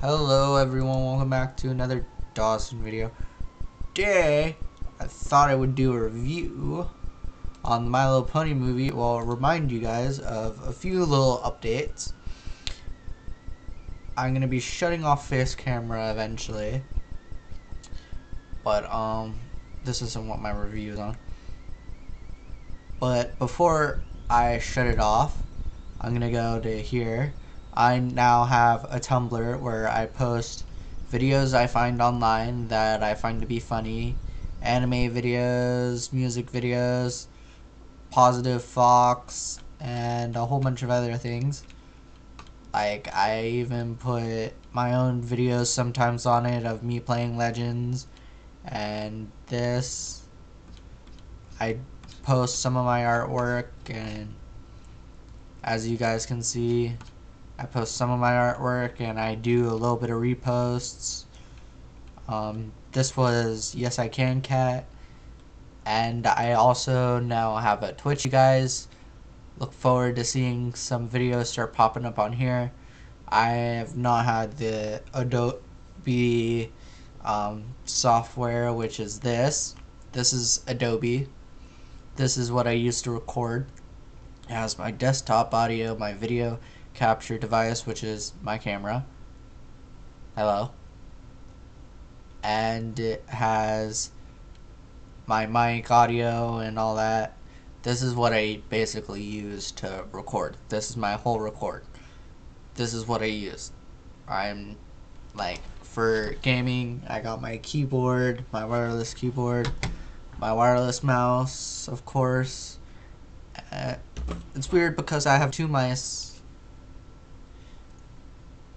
Hello everyone, welcome back to another Dawson video. Today, I thought I would do a review on the My Little Pony movie. while Well, remind you guys of a few little updates. I'm gonna be shutting off face camera eventually. But um this isn't what my review is on. But before I shut it off, I'm gonna go to here I now have a Tumblr where I post videos I find online that I find to be funny, anime videos, music videos, positive fox, and a whole bunch of other things. Like, I even put my own videos sometimes on it of me playing Legends, and this. I post some of my artwork, and as you guys can see, I post some of my artwork and I do a little bit of reposts. Um, this was Yes I Can Cat. And I also now have a Twitch, you guys. Look forward to seeing some videos start popping up on here. I have not had the Adobe um, software, which is this. This is Adobe. This is what I used to record. It has my desktop audio, my video, capture device, which is my camera. Hello. And it has my mic audio and all that. This is what I basically use to record. This is my whole record. This is what I use. I'm like for gaming, I got my keyboard, my wireless keyboard, my wireless mouse, of course. Uh, it's weird because I have two mice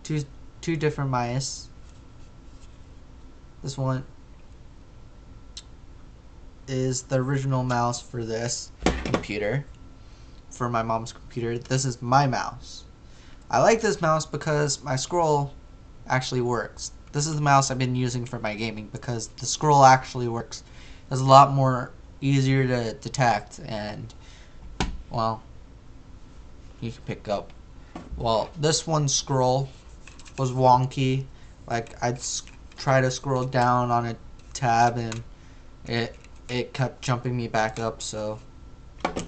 two two different mice. This one is the original mouse for this computer, for my mom's computer. This is my mouse. I like this mouse because my scroll actually works. This is the mouse I've been using for my gaming because the scroll actually works. It's a lot more easier to detect and, well, you can pick up. Well, this one scroll was wonky. Like I'd try to scroll down on a tab and it it kept jumping me back up. So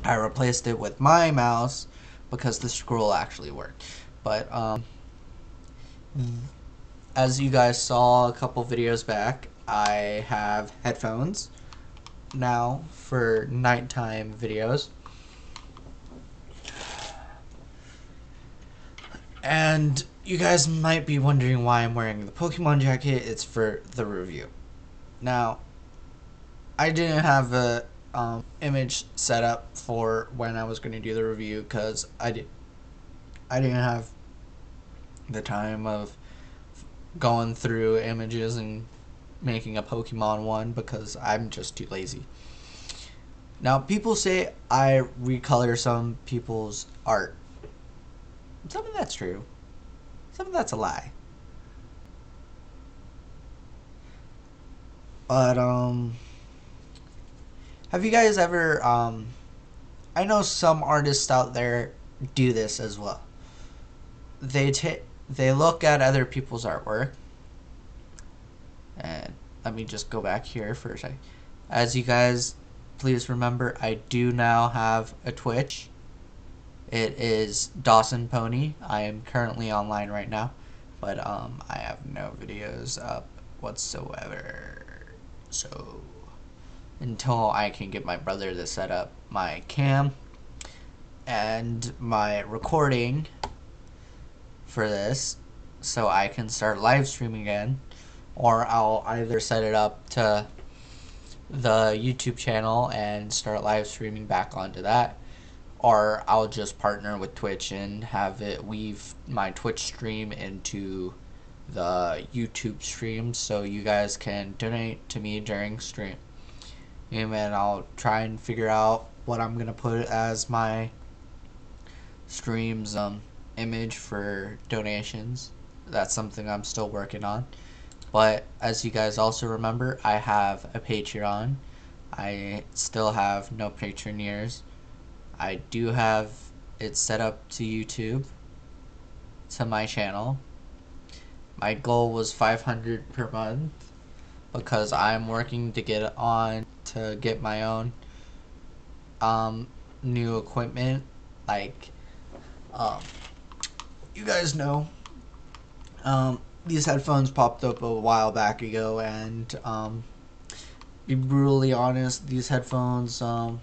I replaced it with my mouse because the scroll actually worked. But um, as you guys saw a couple videos back, I have headphones now for nighttime videos. And you guys might be wondering why I'm wearing the Pokemon jacket. It's for the review. Now, I didn't have a um, image set up for when I was going to do the review because I did. I didn't have the time of going through images and making a Pokemon one because I'm just too lazy. Now, people say I recolor some people's art. Some of that's true. Some of that's a lie. But um have you guys ever um I know some artists out there do this as well. They take they look at other people's artwork. And let me just go back here for a second. As you guys please remember, I do now have a Twitch. It is Dawson Pony. I am currently online right now, but um, I have no videos up whatsoever. So until I can get my brother to set up my cam and my recording for this so I can start live streaming again or I'll either set it up to the YouTube channel and start live streaming back onto that or I'll just partner with Twitch and have it weave my Twitch stream into the YouTube stream so you guys can donate to me during stream. And then I'll try and figure out what I'm gonna put as my stream's um, image for donations. That's something I'm still working on. But as you guys also remember, I have a Patreon. I still have no Patreoneers. I do have it set up to YouTube, to my channel. my goal was 500 per month because I'm working to get on to get my own um, new equipment like um, you guys know um, these headphones popped up a while back ago and um, be brutally honest these headphones um,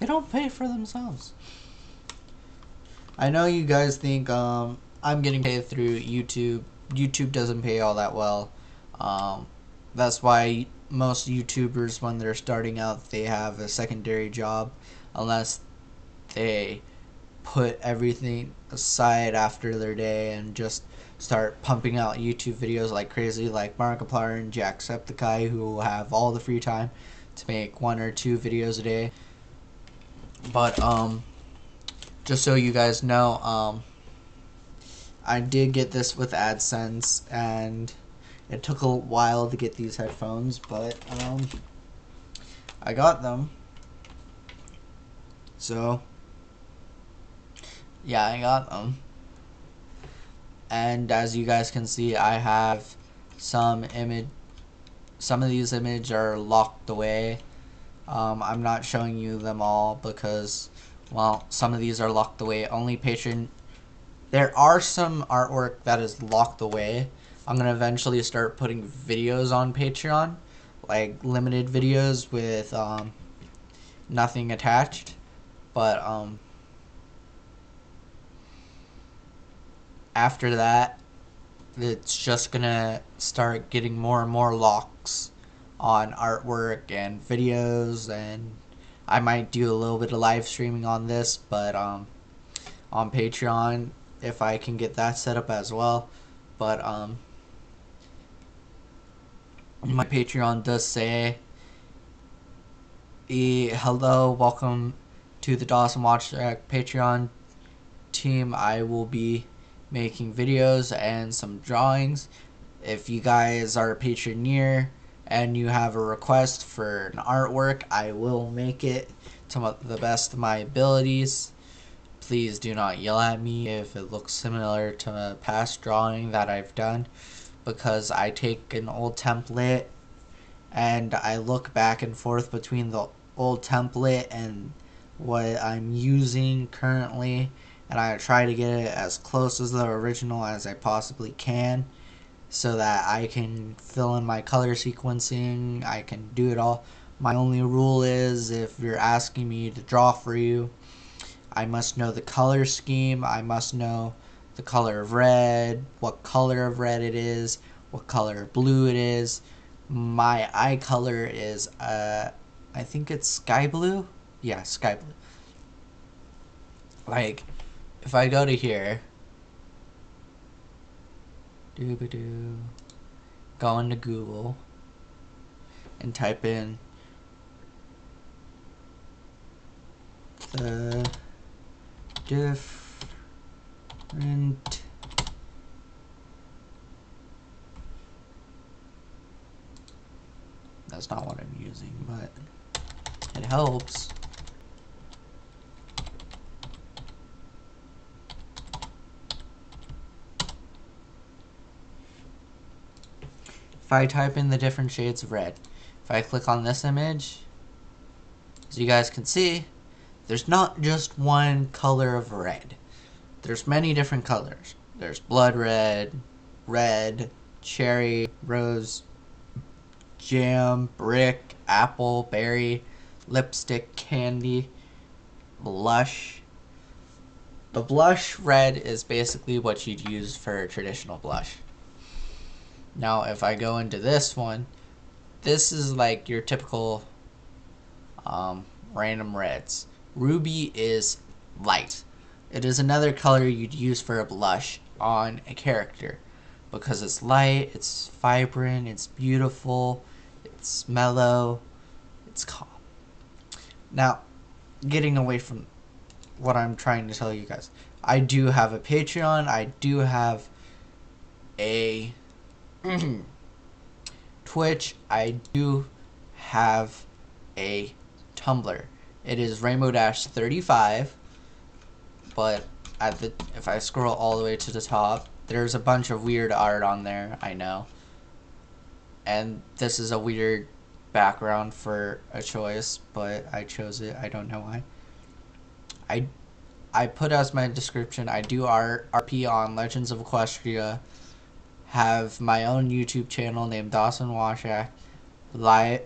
they don't pay for themselves I know you guys think um, I'm getting paid through YouTube. YouTube doesn't pay all that well. Um, that's why most YouTubers, when they're starting out, they have a secondary job, unless they put everything aside after their day and just start pumping out YouTube videos like crazy, like Markiplier and Jacksepticeye, who have all the free time to make one or two videos a day. But um, just so you guys know, um, I did get this with AdSense, and it took a while to get these headphones, but um, I got them. So, yeah, I got them. And as you guys can see, I have some image. Some of these images are locked away. Um, I'm not showing you them all because well, some of these are locked away. Only Patreon. There are some artwork that is locked away. I'm gonna eventually start putting videos on Patreon, like limited videos with um, nothing attached. But um, after that, it's just gonna start getting more and more locks on artwork and videos and I might do a little bit of live streaming on this, but um, on Patreon if I can get that set up as well. But um, my Patreon does say, e "Hello, welcome to the Dawson Waschak Patreon team. I will be making videos and some drawings. If you guys are a Patreoneer." And you have a request for an artwork, I will make it to the best of my abilities. Please do not yell at me if it looks similar to a past drawing that I've done because I take an old template and I look back and forth between the old template and what I'm using currently and I try to get it as close as the original as I possibly can so that I can fill in my color sequencing. I can do it all. My only rule is if you're asking me to draw for you, I must know the color scheme. I must know the color of red, what color of red it is, what color of blue it is. My eye color is, uh, I think it's sky blue. Yeah, sky blue. Like, if I go to here, doo go into Google and type in the different that's not what I'm using but it helps if I type in the different shades of red, if I click on this image, as you guys can see, there's not just one color of red. There's many different colors. There's blood red, red, cherry, rose, jam, brick, apple, berry, lipstick, candy, blush. The blush red is basically what you'd use for a traditional blush. Now, if I go into this one, this is like your typical um, random reds. Ruby is light. It is another color you'd use for a blush on a character because it's light, it's vibrant, it's beautiful, it's mellow, it's calm. Now, getting away from what I'm trying to tell you guys, I do have a Patreon, I do have a. Twitch, I do have a Tumblr. It is Rainbow Dash 35, but at the if I scroll all the way to the top, There's a bunch of weird art on there, I know. And this is a weird background for a choice, but I chose it. I don't know why. I I put as my description I do art RP on Legends of Equestria. Have my own YouTube channel named Dawson Waschak. Li-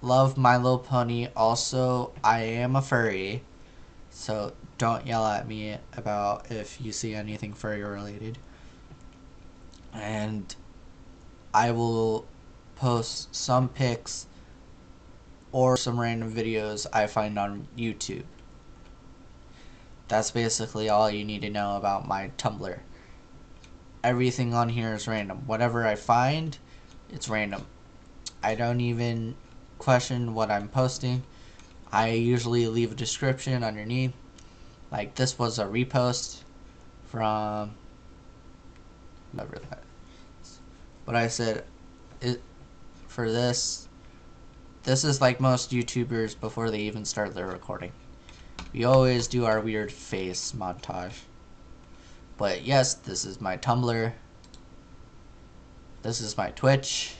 love My Little Pony. Also, I am a furry. So don't yell at me about if you see anything furry related. And I will post some pics or some random videos I find on YouTube. That's basically all you need to know about my Tumblr. Everything on here is random. Whatever I find, it's random. I don't even question what I'm posting. I usually leave a description underneath. Like this was a repost from whatever that. Is. But I said it for this. This is like most YouTubers before they even start their recording. We always do our weird face montage. But yes, this is my Tumblr. This is my Twitch.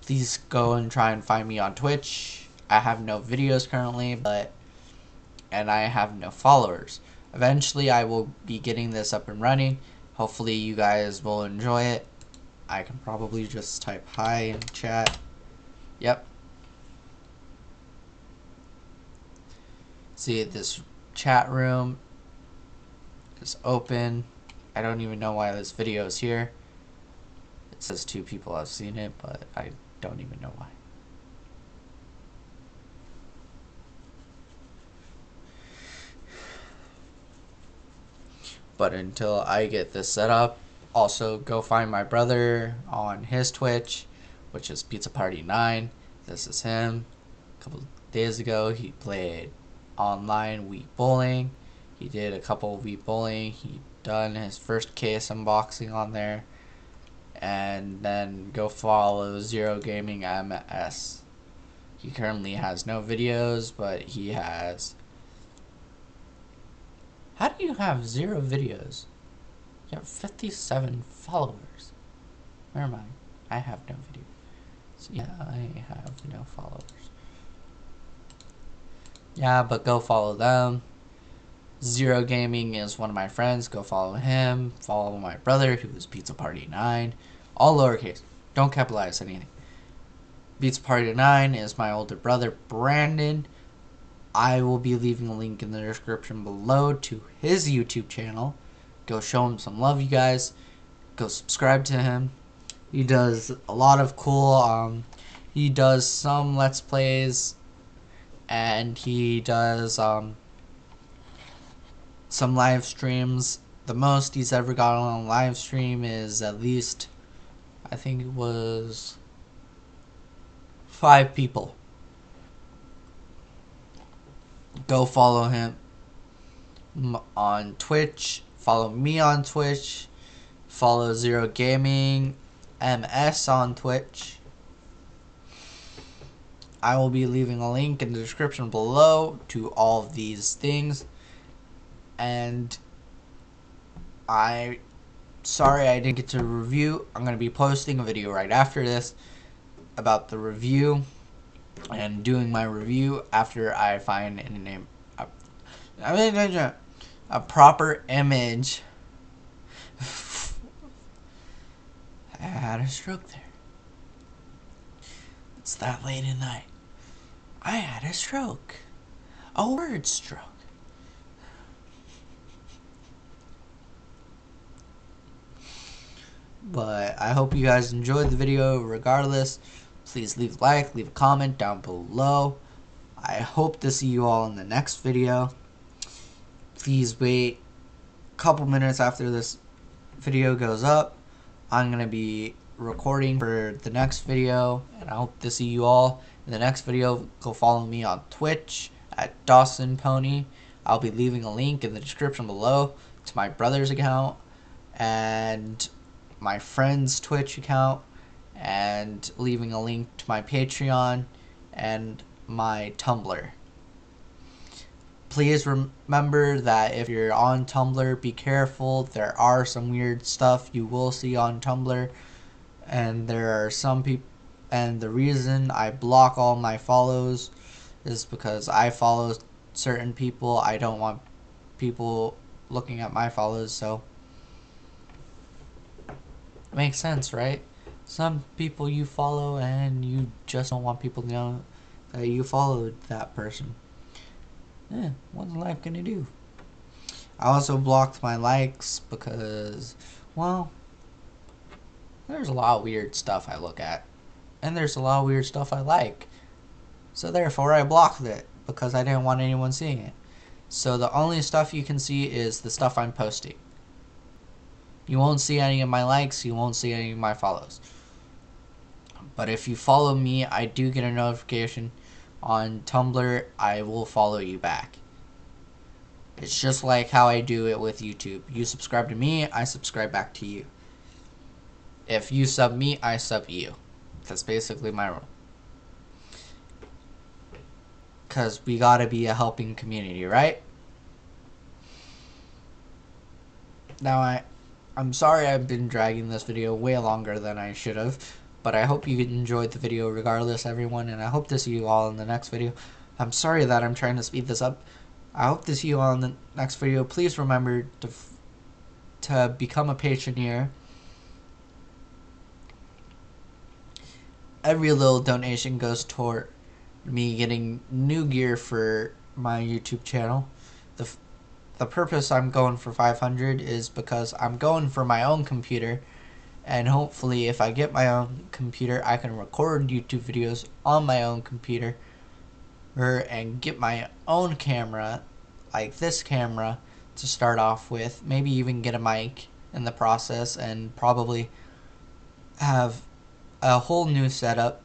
Please go and try and find me on Twitch. I have no videos currently, but and I have no followers. Eventually, I will be getting this up and running. Hopefully, you guys will enjoy it. I can probably just type hi in chat. Yep. See, this chat room is open. I don't even know why this video is here. It says two people have seen it, but I don't even know why. But until I get this set up, also go find my brother on his Twitch, which is Pizza Party 9. This is him. A couple days ago, he played online Wii Bowling. He did a couple of Bowling. He done his first case unboxing on there. And then go follow Zero Gaming MS. He currently has no videos, but he has. How do you have zero videos? You have 57 followers. Never mind. I have no videos. yeah, I have no followers. Yeah, but go follow them. Zero Gaming is one of my friends. Go follow him. Follow my brother, who is Pizza Party 9. All lowercase. Don't capitalize anything. Pizza Party 9 is my older brother, Brandon. I will be leaving a link in the description below to his YouTube channel. Go show him some love, you guys. Go subscribe to him. He does a lot of cool, um, he does some Let's Plays, and he does, um, some live streams. The most he's ever got on a live stream is at least, I think it was five people. Go follow him on Twitch Follow me on Twitch. Follow Zero Gaming MS on Twitch. I will be leaving a link in the description below to all of these things. And I sorry I didn't get to review. I'm going to be posting a video right after this about the review and doing my review after I find an name. I mean, a proper image. I had a stroke there. It's that late at night. I had a stroke. A word stroke. But I hope you guys enjoyed the video regardless. Please leave a like, leave a comment down below. I hope to see you all in the next video please wait a couple minutes after this video goes up. I'm going to be recording for the next video, and I hope to see you all in the next video. Go follow me on Twitch at Dawson Pony. I'll be leaving a link in the description below to my brother's account and my friend's Twitch account, and leaving a link to my Patreon and my Tumblr. please remember that if you're on Tumblr, be careful. There are some weird stuff you will see on Tumblr, and there are some people. And the reason I block all my follows is because I follow certain people. I don't want people looking at my follows, so makes sense, right? Some people you follow and you just don't want people to know that you followed that person. What's life gonna do? I also blocked my likes because, well, there's a lot of weird stuff I look at. And there's a lot of weird stuff I like. So therefore I blocked it because I didn't want anyone seeing it. So the only stuff you can see is the stuff I'm posting. You won't see any of my likes, you won't see any of my follows. But if you follow me, I do get a notification on Tumblr, I will follow you back. It's just like how I do it with YouTube. You subscribe to me, I subscribe back to you. If you sub me, I sub you. That's basically my rule. Because we gotta be a helping community, right? Now, I, I'm sorry I've been dragging this video way longer than I should have. But I hope you enjoyed the video regardless, everyone, and I hope to see you all in the next video. I'm sorry that I'm trying to speed this up. I hope to see you all in the next video. Please remember to to become a patron here. Every little donation goes toward me getting new gear for my YouTube channel. The the purpose I'm going for 500 is because I'm going for my own computer and hopefully if I get my own computer I can record YouTube videos on my own computer er, and get my own camera like this camera to start off with maybe even get a mic in the process and probably have a whole new setup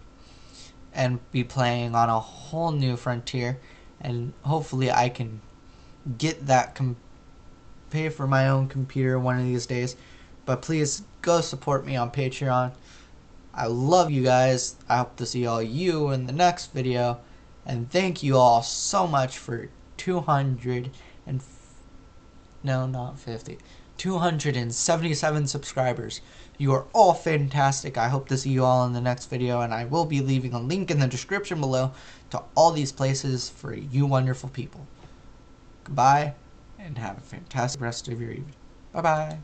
and be playing on a whole new frontier and hopefully I can get that pay for my own computer one of these days but please go support me on Patreon. I love you guys. I hope to see all you in the next video. And thank you all so much for 200 and no, not 50. 277 subscribers. You are all fantastic. I hope to see you all in the next video and I will be leaving a link in the description below to all these places for you wonderful people. Goodbye and have a fantastic rest of your evening. Bye-bye.